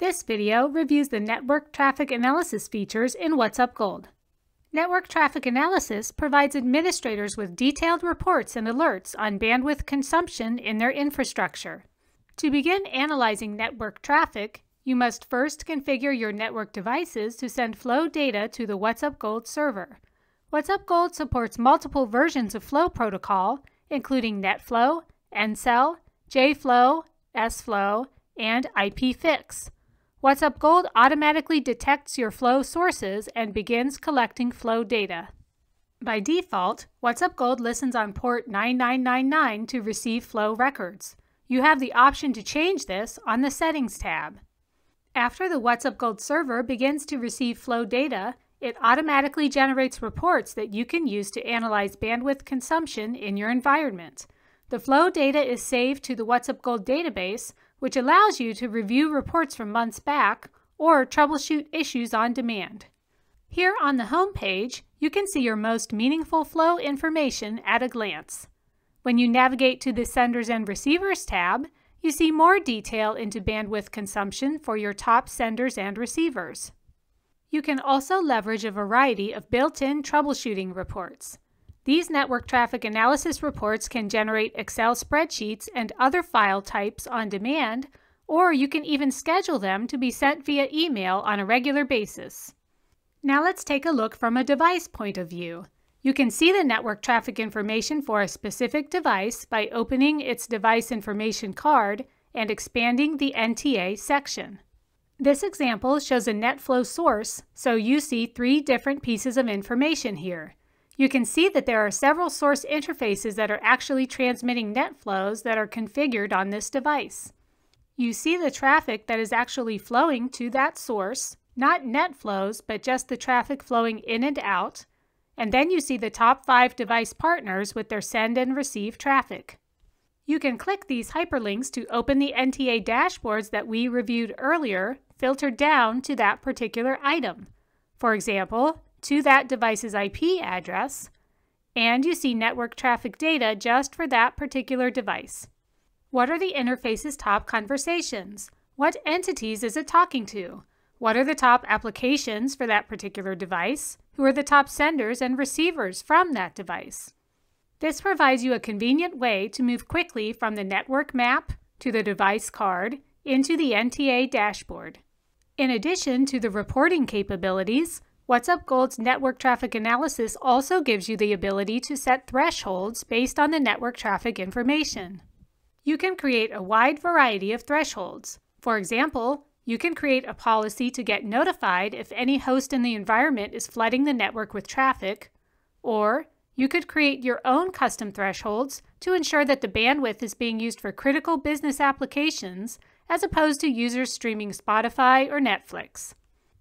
This video reviews the network traffic analysis features in WhatsUp Gold. Network traffic analysis provides administrators with detailed reports and alerts on bandwidth consumption in their infrastructure. To begin analyzing network traffic, you must first configure your network devices to send flow data to the WhatsUp Gold server. WhatsUp Gold supports multiple versions of Flow protocol, including NetFlow, NSEL, JFlow, SFlow, and IPFix. WhatsUp Gold automatically detects your flow sources and begins collecting flow data. By default, WhatsUp Gold listens on port 9999 to receive flow records. You have the option to change this on the Settings tab. After the WhatsUp Gold server begins to receive flow data, it automatically generates reports that you can use to analyze bandwidth consumption in your environment. The flow data is saved to the WhatsUp Gold database which allows you to review reports from months back or troubleshoot issues on demand. Here on the home page, you can see your most meaningful flow information at a glance. When you navigate to the Senders and Receivers tab, you see more detail into bandwidth consumption for your top senders and receivers. You can also leverage a variety of built-in troubleshooting reports. These network traffic analysis reports can generate Excel spreadsheets and other file types on demand, or you can even schedule them to be sent via email on a regular basis. Now let's take a look from a device point of view. You can see the network traffic information for a specific device by opening its device information card and expanding the NTA section. This example shows a NetFlow source, so you see three different pieces of information here. You can see that there are several source interfaces that are actually transmitting net flows that are configured on this device. You see the traffic that is actually flowing to that source, not net flows, but just the traffic flowing in and out, and then you see the top five device partners with their send and receive traffic. You can click these hyperlinks to open the NTA dashboards that we reviewed earlier, filtered down to that particular item. For example, to that device's IP address, and you see network traffic data just for that particular device. What are the interface's top conversations? What entities is it talking to? What are the top applications for that particular device? Who are the top senders and receivers from that device? This provides you a convenient way to move quickly from the network map to the device card into the NTA dashboard. In addition to the reporting capabilities, WhatsUp Gold's network traffic analysis also gives you the ability to set thresholds based on the network traffic information. You can create a wide variety of thresholds. For example, you can create a policy to get notified if any host in the environment is flooding the network with traffic, or you could create your own custom thresholds to ensure that the bandwidth is being used for critical business applications as opposed to users streaming Spotify or Netflix.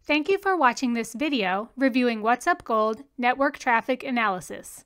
Thank you for watching this video reviewing WhatsUp Gold Network Traffic Analysis.